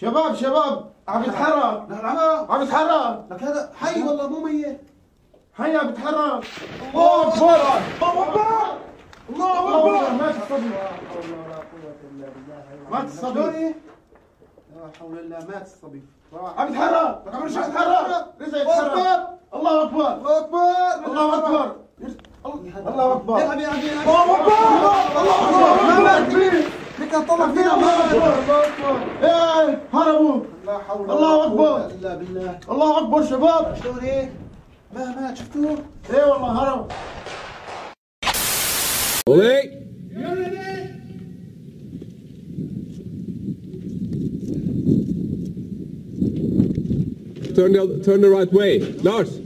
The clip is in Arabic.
شباب شباب عم يتحرك نحن عم عم يتحرك لك هذا حي والله مو ميت هيا بيتحرك الله اكبر الله اكبر الله الله اكبر اكبر الصبي مات الصبي شلون لا حول الله مات الصبي عم يتحرك لك عم مش يتحرك. يتحرك لسه يتحرك اكبر الله اكبر الله اكبر الله اكبر الله اكبر يلعب يلعب يلعب الله اكبر الله اكبر ما مات فيه فيك طلع الله فينا ما اكبر الله اكبر هربوا لا حول الله أكبر إلا بالله الله أكبر شباب شلون إيه؟ ما ما شفتوه؟ إيه والله هربوا وي Turn the, turn the right way. Lars!